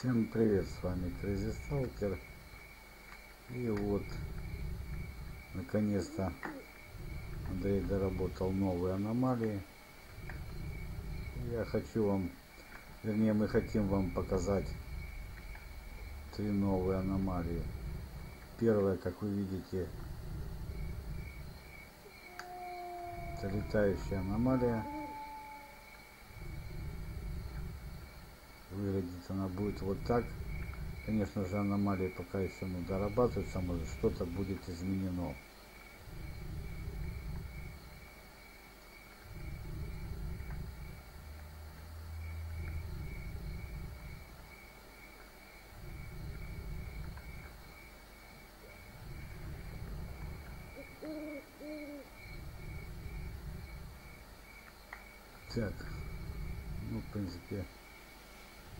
Всем привет, с вами Crazy Stalker. И вот, наконец-то Андрей доработал новые аномалии. Я хочу вам, вернее мы хотим вам показать три новые аномалии. Первая, как вы видите, это летающая аномалия. Выглядеть она будет вот так. Конечно же, аномалии пока еще ну, дорабатываются, может что-то будет изменено. Так, ну, в принципе,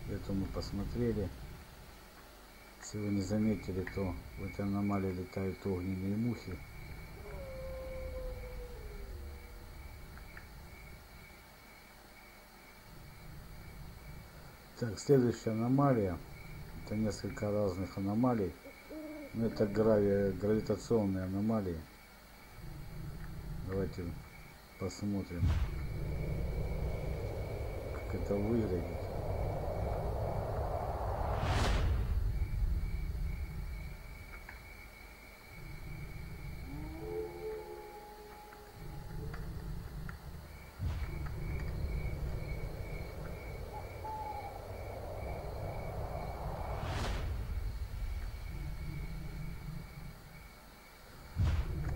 это мы посмотрели. Если вы не заметили, то в этой аномалии летают огненные мухи. Так, следующая аномалия. Это несколько разных аномалий. Но это грави, гравитационные аномалии. Давайте посмотрим, как это выглядит.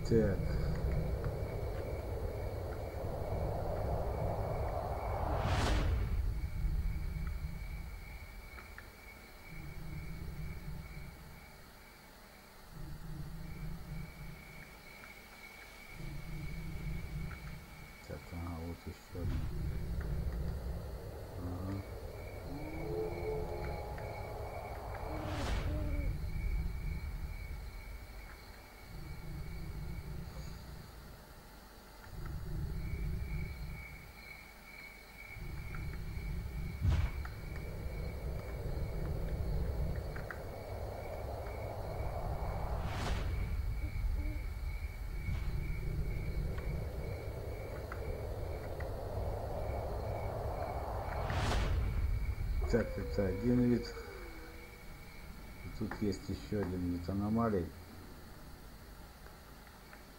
Так. Так, ага, вот еще одна. Ага. Так, это один вид. Тут есть еще один вид аномалий.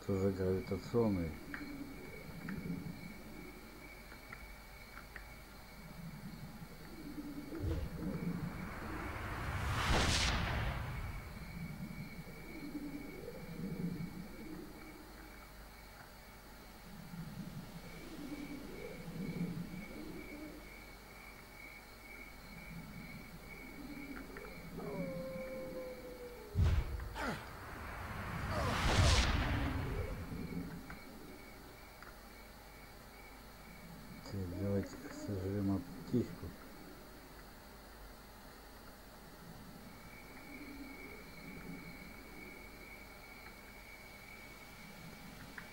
Тоже гравитационный. Так, давайте сожрем птичку.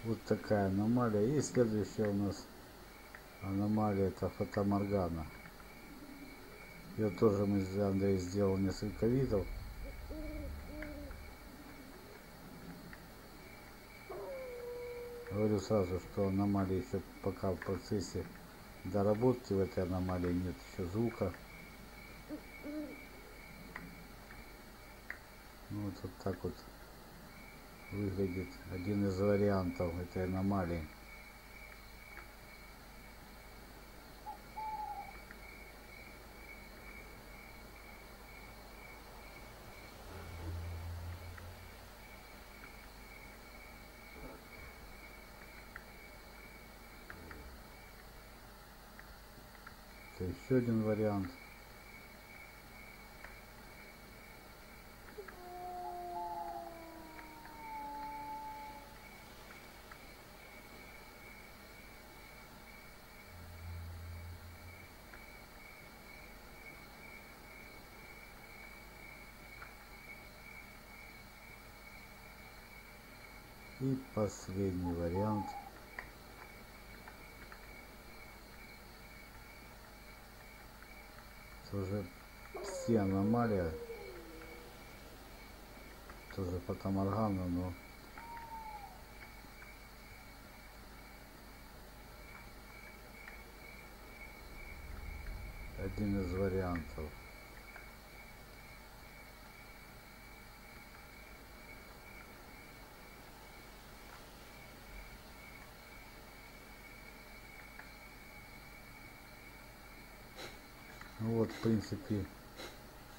Вот такая аномалия. И следующая у нас аномалия это фотоморгана. Ее тоже мы с Андреем сделал несколько видов. Говорю сразу, что аномалии еще пока в процессе доработки в этой аномалии нет еще звука. Ну, вот, вот так вот выглядит один из вариантов этой аномалии. Это еще один вариант. И последний вариант. Тоже все аномалия. Тоже фотоморгана, но один из вариантов. Вот, в принципе,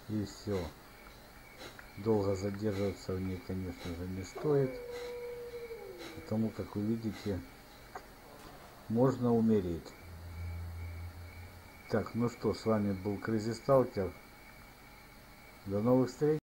и все. Долго задерживаться в ней, конечно же, не стоит. Потому как вы видите, можно умереть. Так, ну что, с вами был Crazy Stalker. До новых встреч.